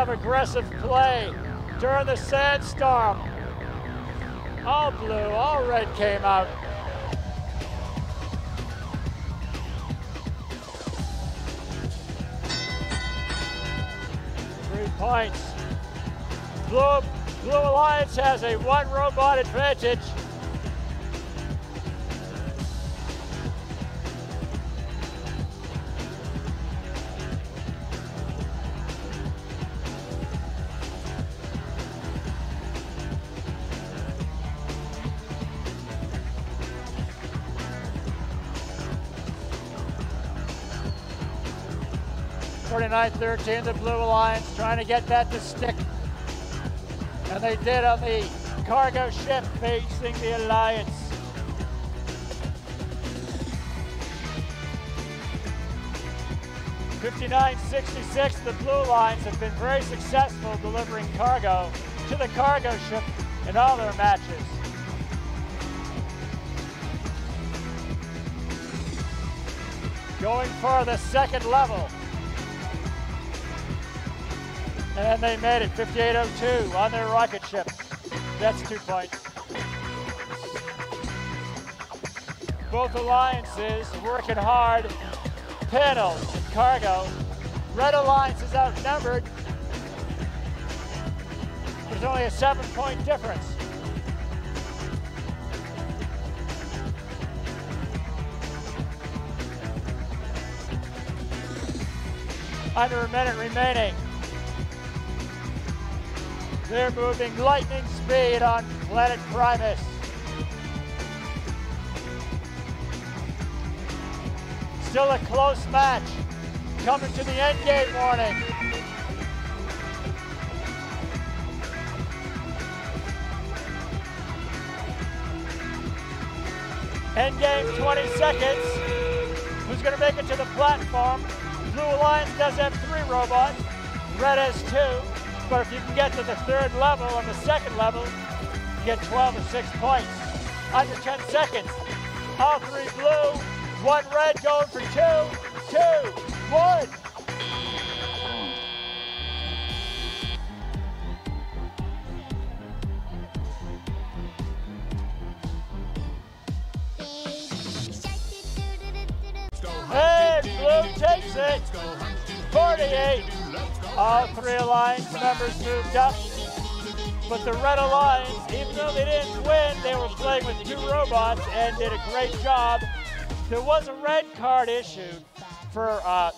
Have aggressive play during the sandstorm. All blue, all red came out. Three points. Blue, Blue Alliance has a one robot advantage. Forty-nine thirteen, the Blue Alliance trying to get that to stick. And they did on the cargo ship facing the Alliance. Fifty-nine sixty-six, the Blue Alliance have been very successful delivering cargo to the cargo ship in all their matches. Going for the second level. And they made it 5802 on their rocket ship. That's two points. Both alliances working hard. Panels and cargo. Red Alliance is outnumbered. There's only a seven point difference. Under a minute remaining. They're moving lightning speed on planet Primus. Still a close match. Coming to the end game warning. End game 20 seconds. Who's going to make it to the platform? Blue Alliance does have three robots. Red has two. But if you can get to the third level and the second level, you get 12 or 6 points. Under 10 seconds. All three blue, one red going for two, two, one. Blue takes it. 48. All three alliance members moved up. But the Red Alliance, even though they didn't win, they were playing with two robots and did a great job. There was a red card issued for uh,